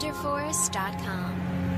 Thunderforest.com.